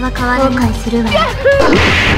は変わらないするわよ